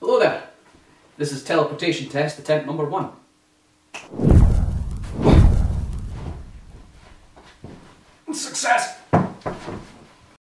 Hello there. This is teleportation test attempt number one. Success!